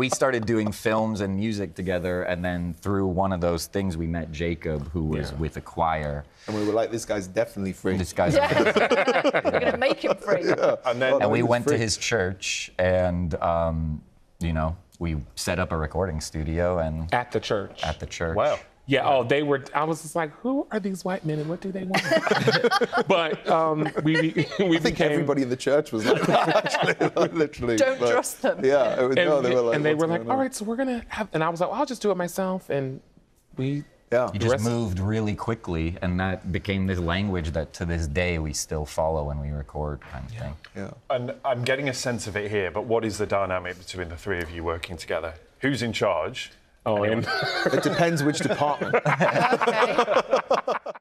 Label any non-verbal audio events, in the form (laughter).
we started doing films and music together, and then through one of those things, we met Jacob, who was Yeah. with a choir. And we were like, this guy's definitely free. This guy's. (laughs) We're going to make him free. And then and we It was went to his church, and um, you know, we set up a recording studio and At the church. at the church. wow. Yeah, oh, they were. I was just like, who are these white men and what do they want? (laughs) but um, we we I think became. everybody in the church was like literally. (laughs) (laughs) literally. Don't trust them. Yeah, it was, and, no, they were like, and they were like, going all on?" right, so we're gonna have. And I was like, well, I'll just do it myself. And we. Yeah. You just moved really quickly, and that became this language that to this day we still follow when we record, kind of thing. yeah. And I'm getting a sense of it here, but what is the dynamic between the three of you working together? Who's in charge? Oh, and It depends which department. (laughs) Okay.